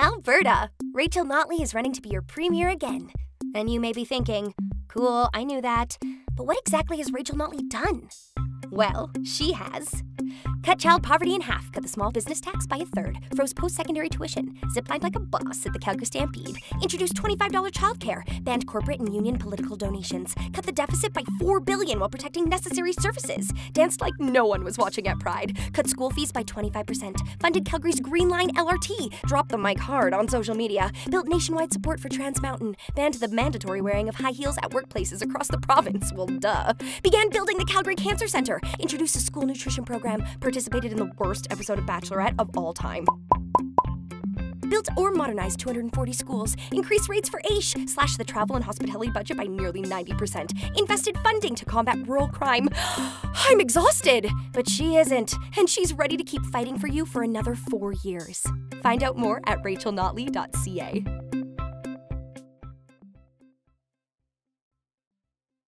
Alberta! Rachel Notley is running to be your premier again. And you may be thinking, cool, I knew that. But what exactly has Rachel Notley done? Well, she has. Cut child poverty in half, cut the small business tax by a third, froze post secondary tuition, ziplined like a boss at the Calgary Stampede, introduced $25 childcare, banned corporate and union political donations, cut the deficit by 4 billion while protecting necessary services, danced like no one was watching at Pride, cut school fees by 25%, funded Calgary's Green Line LRT, dropped the mic hard on social media, built nationwide support for Trans Mountain, banned the mandatory wearing of high heels at workplaces across the province, well, duh, began building the Calgary Cancer Center, introduced a school nutrition program, participated in the worst episode of Bachelorette of all time. Built or modernized 240 schools, increased rates for AISH, slashed the travel and hospitality budget by nearly 90%, invested funding to combat rural crime. I'm exhausted! But she isn't, and she's ready to keep fighting for you for another four years. Find out more at rachelnotley.ca.